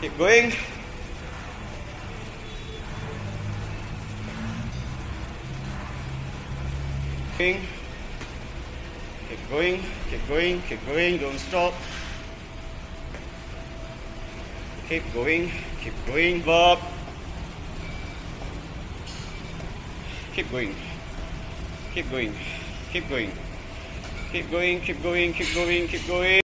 Keep going. Keep going, keep going, keep going, don't stop. Keep going, keep going, Bob. Keep going, keep going, keep going, keep going, keep going, keep going, keep going.